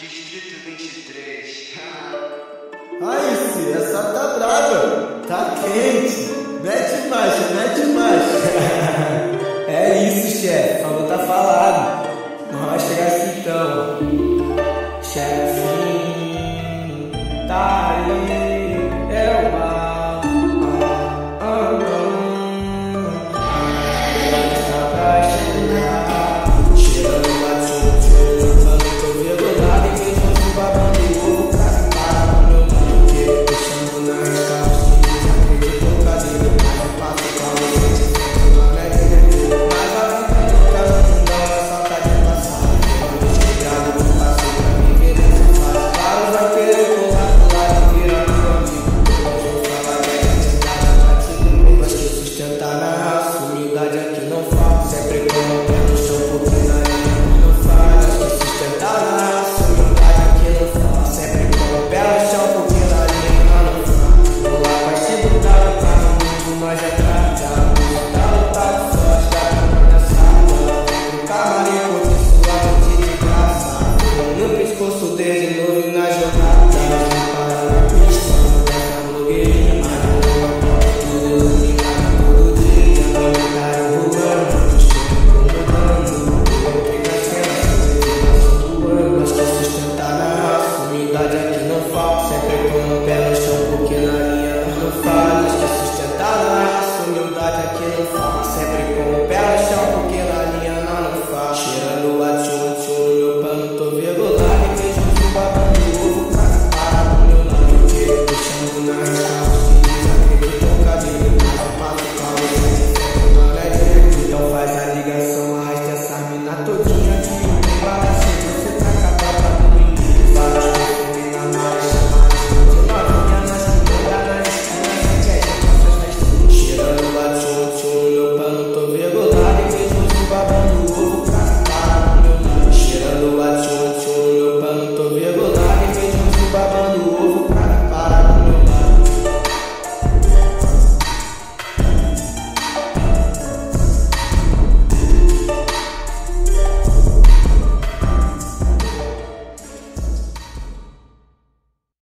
Distrito 23. Aí, isso, essa tá brava, tá quente. Mete marcha, mete marcha. é isso, chefe. Falou, tá falado. Nós chegar assim então. Chefinho, tá aí.